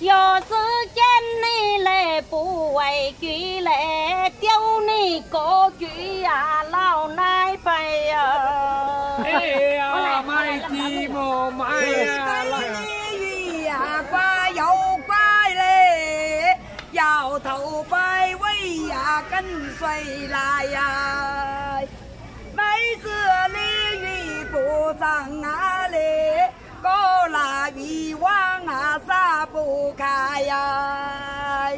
有时见你来不为举来丢你个举呀，老奶白呀。哎呀，买鸡毛买呀，鱼呀，乖又乖嘞，摇头摆尾呀，跟随来呀。妹子鲤鱼不上啊嘞，có là vì quan hà sa khai cài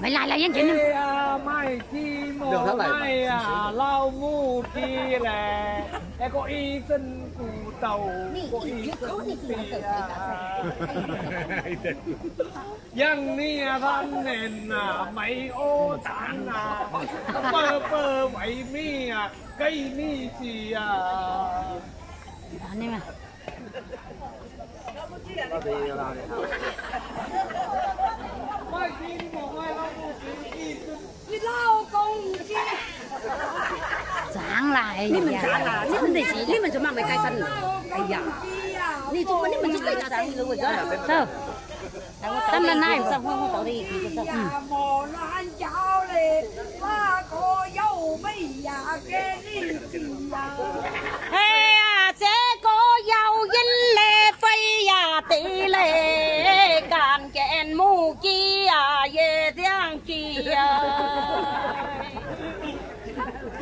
mày lại lại anh chị nữa à, mày chi một mày à lao mu chi là em có y sinh cụ tàu có y sinh dân à. ni thân nền à, mày ô tán à. Bơ bơ mày mi cây mi gì à. Anh em à. 那得哪里好？卖鸡你莫卖那不行，你你老公鸡。Sáng lại. Nên mình sáng là Nên mình để gì Nên mình cho mang mấy cây xanh. Ây da. Nên chúng mình Nên mình chúng mình sáng luôn rồi Sao Tâm là nay Sao? Không không có gì Sao Mồ nó ăn cháo lì Ba cô dâu bây giờ Kê đi chị Ê! lệ càn kẹn mù kia, về giang kia.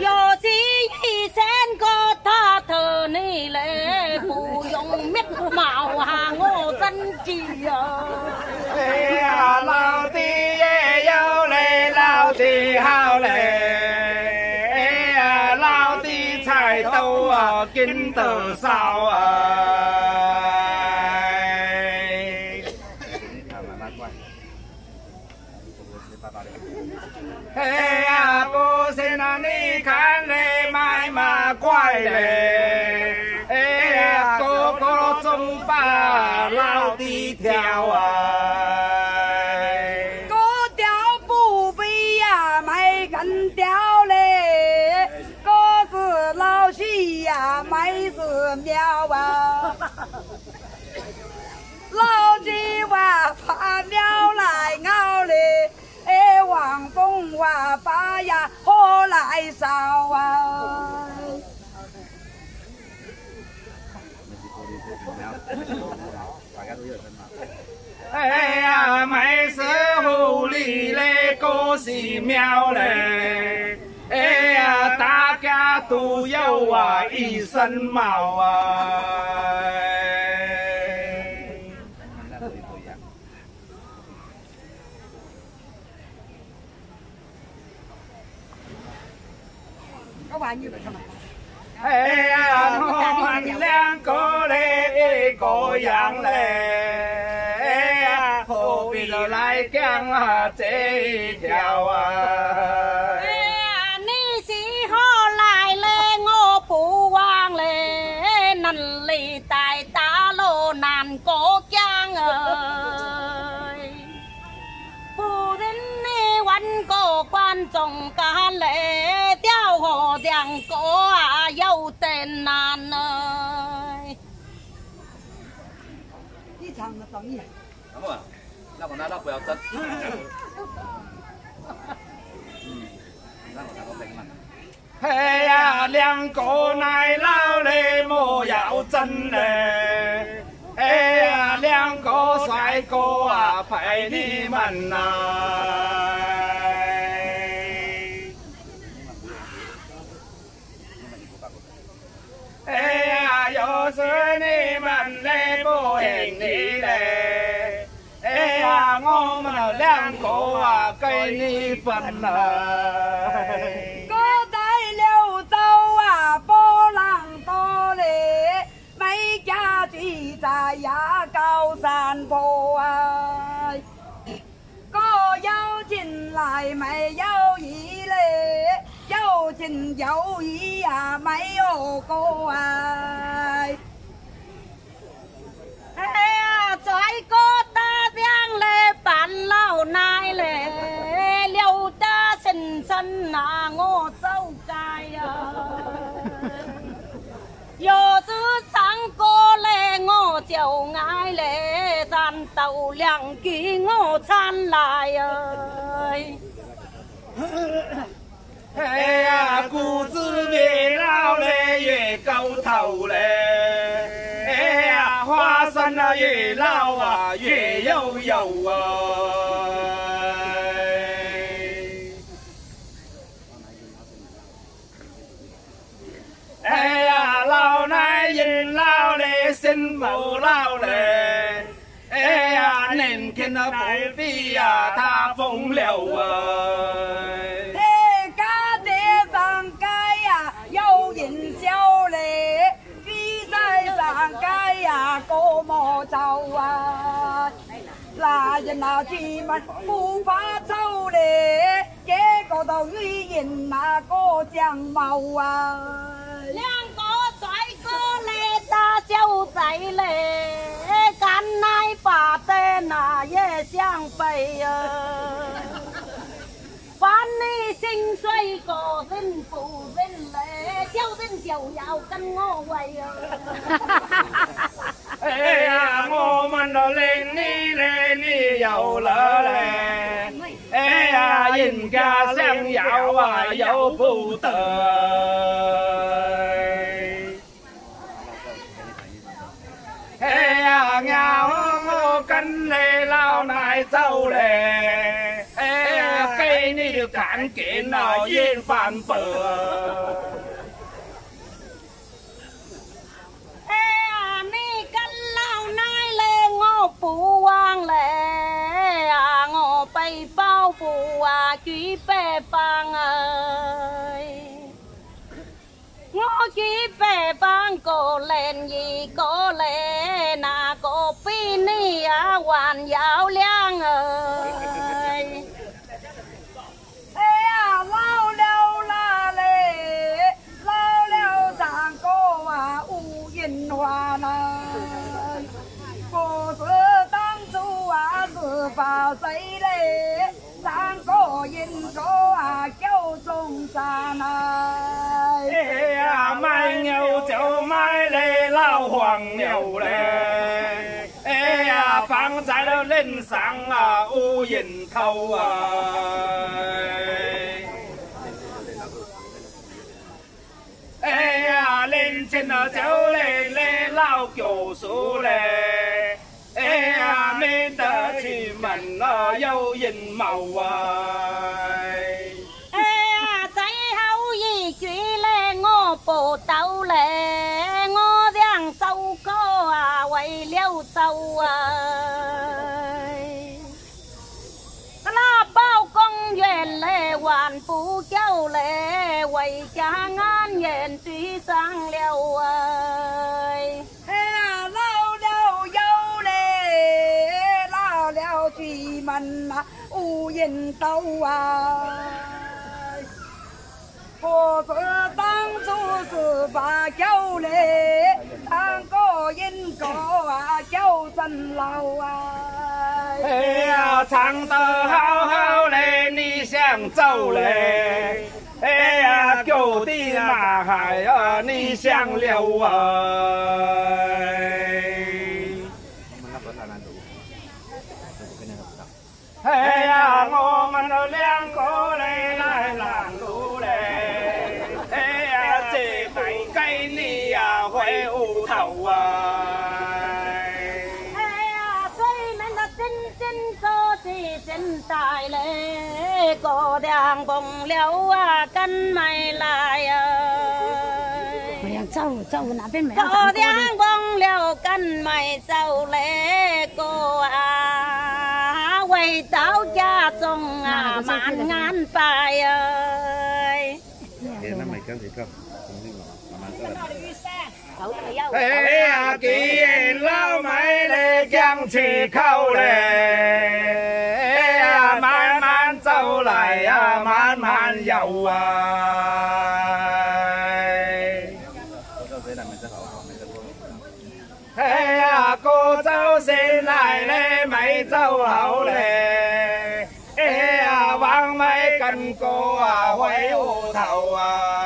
Yo si y sen có ta thờ ni lệ, phù dùng mít mạo hà ngô dân chi lệ hà lao ti ye yo lệ lao ti hao lệ lao ti chạy tàu ở kinh tử sao ở. 哎嘞，哎呀，哥哥中把老弟挑啊！哎呀，没石狐狸嘞，狗喜喵嘞，哎呀，大家都有啊一身毛啊。哎呀，我们两个嘞，一个样嘞。必来讲啊这一条啊？ Ê, ni sĩ ho lại lê ngô phụ hoàng lê nằn lì tài tá lô nàn cố trang ơi phụ đến ni quan cổ quan trọng cả lễ tiêu hồ giang cổ à dâu tên nàn ơi đi thằng là tao nhỉ? 咁 那我那那不要争。嘿呀，两个奶酪嘞，莫要争嘞！哎呀，两个帅哥啊，陪你们呐、我们两个啊，给你分嘞。哥带了刀啊，波浪多嘞，没家住在呀高山坡啊。哥要钱来没有衣嘞，有钱有衣啊，没有哥啊。nai lê liêu ta sinh sân nà ngô sâu cài à Yo sư sáng cô lê ngô chiều ngái lê gian 豆两记我餐来哎。哎呀，谷子越老嘞越高头嘞，哎呀，花生啊越老啊越有油啊。 老嘞哎呀年轻的不比呀大风流啊上街呀有人笑嘞在上街呀哥莫走啊人那出门不怕丑嘞这个都女人那个讲话啊两个帅哥嚟打小仔嘞，干奶把的那也相背啊！凡你薪水个人不人嘞，小人就要跟我喂啊！哎呀，我们都领你嘞，你有了嘞。哎呀，人家想要啊，要不得。 sau lề. À, Cây ni được cản kiện nọ duyên phạm bờ à, phụ hoàng lệ. À ngô bay bao phụ à truy bè phang ơi. Ngô truy bè phang cô lên gì cổ lên à. 你啊还要亮哎。哎呀，老了啦嘞，老了长个啊无银花啦。不是当初啊是把谁嘞，长个银个啊叫中山啊。哎呀，买牛就买嘞老黄牛嘞，哎呀，放 sinh sản à, u dình thâu ê à, lên trên à, cháu lê lê, lao kiểu số lê. Ê nên ta chỉ mình dâu nhìn màu à. 咧，還不夠咧，為家安人追上了啊！哎呀，老了有嘞，老了居民啊无人斗啊。我是当初是把酒嘞，当个人个啊叫真老啊。哎呀，唱得好好嘞，你想走嘞？哎呀，狗的马海啊，你想留啊？cho thì chân tại lệ cổ đàng bồng léo à căn mày lại ơi. Mày ăn sâu sâu nạp bên mày cổ đàng bồng léo căn mày sâu lệ cô à quay táo cha sông à mạn ngàn bài ơi. Thế năm mày cân thì? Mà. Mày 哎呀，既然老妹嘞讲起口嘞，哎呀，慢慢走来呀，慢慢游啊。哎呀，哥走先来嘞，咪走后嘞，哎呀，往咪跟哥啊回屋头啊。